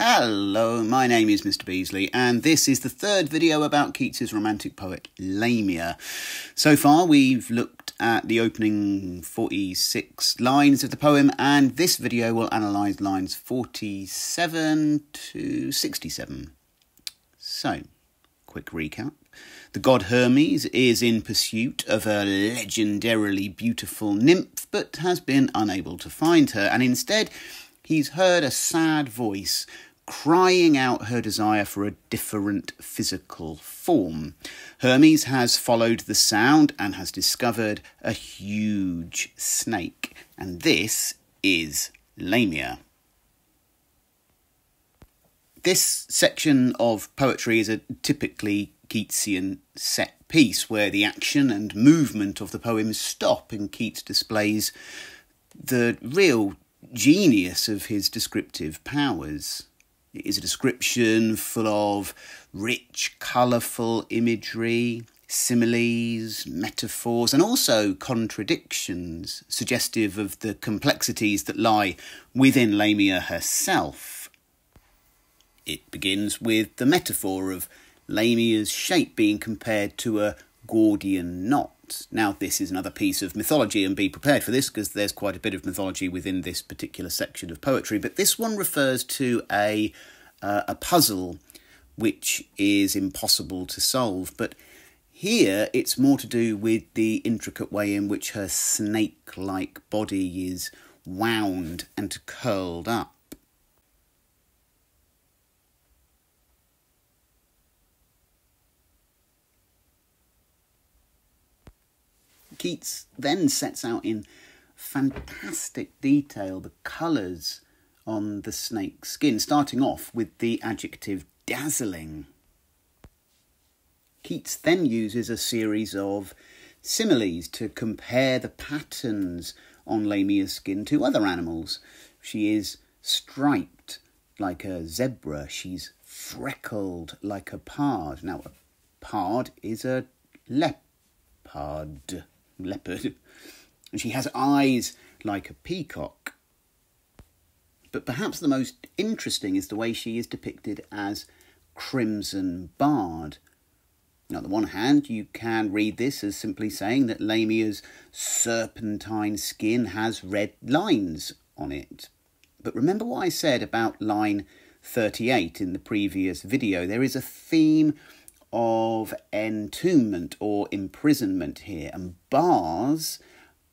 Hello, my name is Mr. Beasley, and this is the third video about Keats's romantic poet Lamia. So far, we've looked at the opening 46 lines of the poem, and this video will analyse lines 47 to 67. So, quick recap. The god Hermes is in pursuit of a legendarily beautiful nymph, but has been unable to find her, and instead, he's heard a sad voice crying out her desire for a different physical form. Hermes has followed the sound and has discovered a huge snake, and this is Lamia. This section of poetry is a typically Keatsian set piece where the action and movement of the poem stop and Keats displays the real genius of his descriptive powers. It is a description full of rich, colourful imagery, similes, metaphors, and also contradictions, suggestive of the complexities that lie within Lamia herself. It begins with the metaphor of Lamia's shape being compared to a Gordian knot. Now, this is another piece of mythology, and be prepared for this because there's quite a bit of mythology within this particular section of poetry. But this one refers to a uh, a puzzle which is impossible to solve. But here, it's more to do with the intricate way in which her snake-like body is wound and curled up. Keats then sets out in fantastic detail the colours on the snake's skin, starting off with the adjective dazzling. Keats then uses a series of similes to compare the patterns on Lamia's skin to other animals. She is striped like a zebra, she's freckled like a pard. Now, a pard is a leopard leopard. And she has eyes like a peacock. But perhaps the most interesting is the way she is depicted as Crimson Barred. Now, on the one hand, you can read this as simply saying that Lamia's serpentine skin has red lines on it. But remember what I said about line 38 in the previous video. There is a theme of entombment or imprisonment here, and bars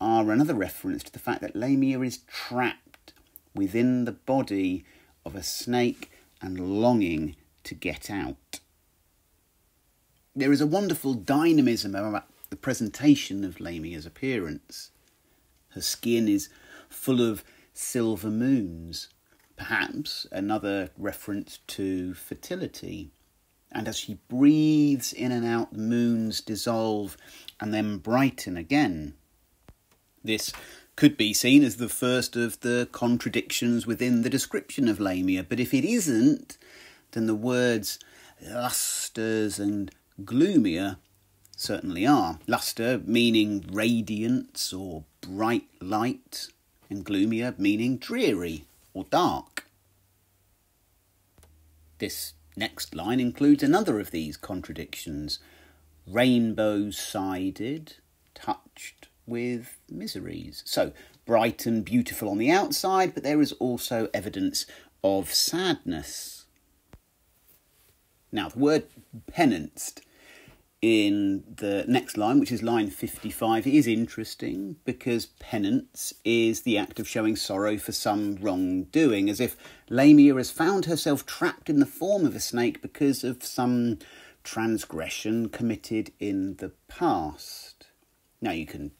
are another reference to the fact that Lamia is trapped within the body of a snake and longing to get out. There is a wonderful dynamism about the presentation of Lamia's appearance. Her skin is full of silver moons, perhaps another reference to fertility and as she breathes in and out, the moons dissolve and then brighten again. This could be seen as the first of the contradictions within the description of Lamia, but if it isn't, then the words lustres and gloomier certainly are. Lustre meaning radiance or bright light, and gloomier meaning dreary or dark. This Next line includes another of these contradictions rainbow sided, touched with miseries. So, bright and beautiful on the outside, but there is also evidence of sadness. Now, the word penanced in the next line, which is line 55, is interesting because penance is the act of showing sorrow for some wrongdoing, as if Lamia has found herself trapped in the form of a snake because of some transgression committed in the past. Now, you can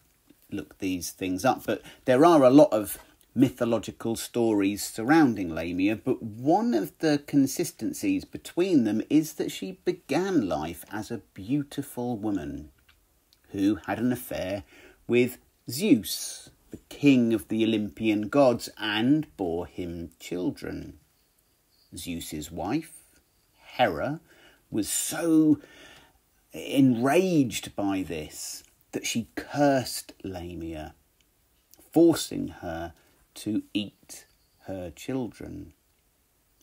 look these things up, but there are a lot of mythological stories surrounding Lamia, but one of the consistencies between them is that she began life as a beautiful woman who had an affair with Zeus, the king of the Olympian gods, and bore him children. Zeus's wife, Hera, was so enraged by this that she cursed Lamia, forcing her to eat her children.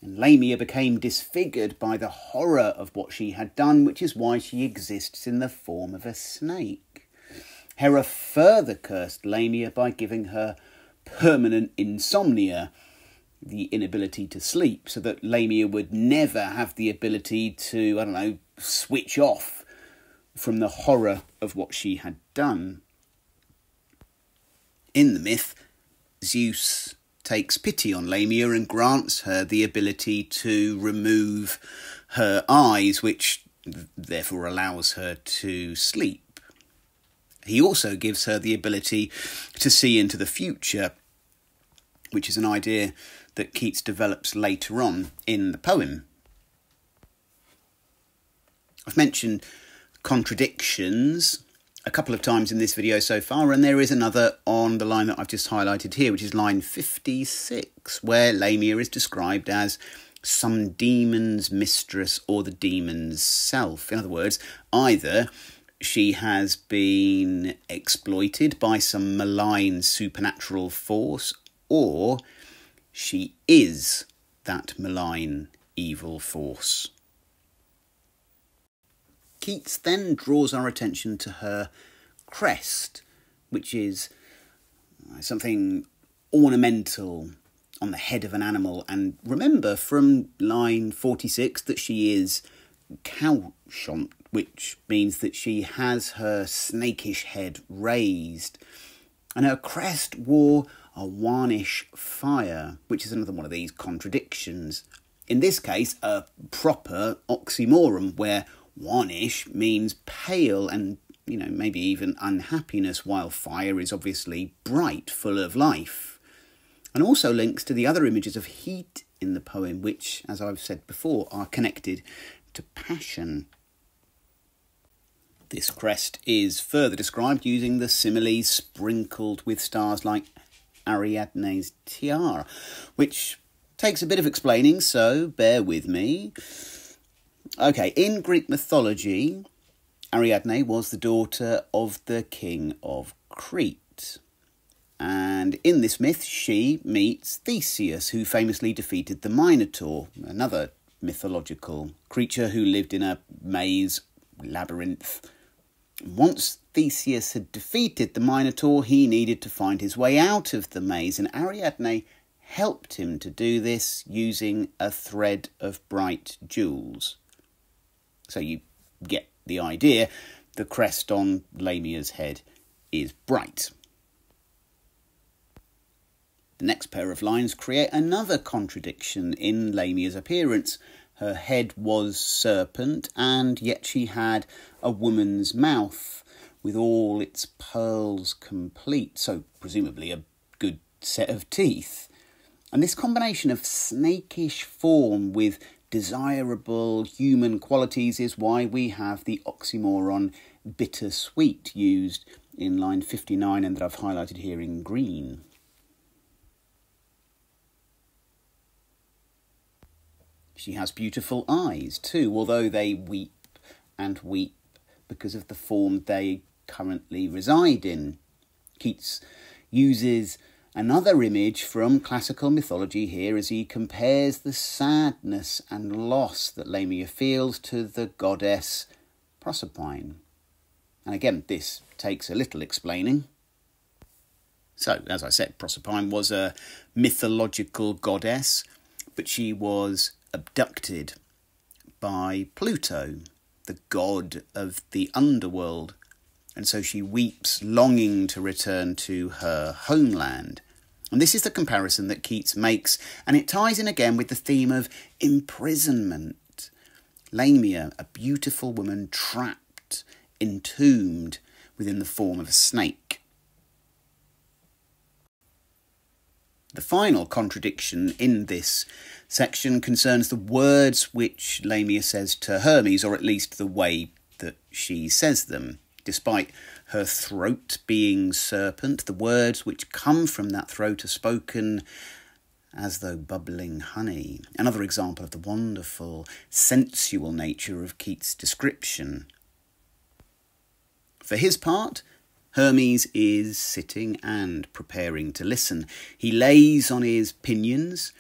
And Lamia became disfigured by the horror of what she had done, which is why she exists in the form of a snake. Hera further cursed Lamia by giving her permanent insomnia, the inability to sleep, so that Lamia would never have the ability to, I don't know, switch off from the horror of what she had done. In the myth, Zeus takes pity on Lamia and grants her the ability to remove her eyes, which therefore allows her to sleep. He also gives her the ability to see into the future, which is an idea that Keats develops later on in the poem. I've mentioned contradictions a couple of times in this video so far, and there is another on the line that I've just highlighted here, which is line 56, where Lamia is described as some demon's mistress or the demon's self. In other words, either she has been exploited by some malign supernatural force, or she is that malign evil force. Keats then draws our attention to her crest, which is uh, something ornamental on the head of an animal. And remember from line 46 that she is couchant, which means that she has her snakish head raised. And her crest wore a wannish fire, which is another one of these contradictions. In this case, a proper oxymoron where Wannish means pale and, you know, maybe even unhappiness, while fire is obviously bright, full of life. And also links to the other images of heat in the poem, which, as I've said before, are connected to passion. This crest is further described using the simile sprinkled with stars like Ariadne's tiara, which takes a bit of explaining, so bear with me. Okay, in Greek mythology, Ariadne was the daughter of the king of Crete. And in this myth, she meets Theseus, who famously defeated the Minotaur, another mythological creature who lived in a maze labyrinth. Once Theseus had defeated the Minotaur, he needed to find his way out of the maze, and Ariadne helped him to do this using a thread of bright jewels. So you get the idea. The crest on Lamia's head is bright. The next pair of lines create another contradiction in Lamia's appearance. Her head was serpent, and yet she had a woman's mouth with all its pearls complete, so presumably a good set of teeth. And this combination of snakish form with desirable human qualities is why we have the oxymoron bittersweet used in line 59 and that I've highlighted here in green. She has beautiful eyes too, although they weep and weep because of the form they currently reside in. Keats uses Another image from classical mythology here as he compares the sadness and loss that Lamia feels to the goddess Proserpine. And again, this takes a little explaining. So, as I said, Proserpine was a mythological goddess, but she was abducted by Pluto, the god of the underworld, and so she weeps, longing to return to her homeland. And this is the comparison that Keats makes, and it ties in again with the theme of imprisonment. Lamia, a beautiful woman trapped, entombed within the form of a snake. The final contradiction in this section concerns the words which Lamia says to Hermes, or at least the way that she says them, despite her throat being serpent. The words which come from that throat are spoken as though bubbling honey. Another example of the wonderful, sensual nature of Keats' description. For his part, Hermes is sitting and preparing to listen. He lays on his pinions,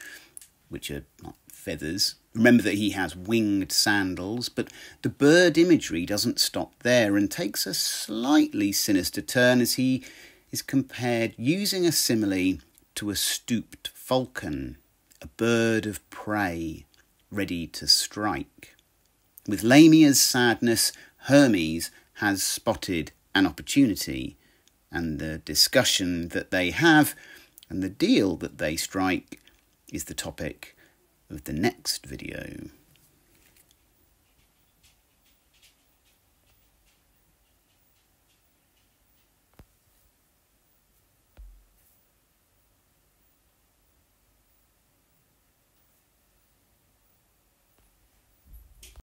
which are not feathers. Remember that he has winged sandals, but the bird imagery doesn't stop there and takes a slightly sinister turn as he is compared using a simile to a stooped falcon, a bird of prey ready to strike. With Lamia's sadness, Hermes has spotted an opportunity, and the discussion that they have and the deal that they strike is the topic of the next video.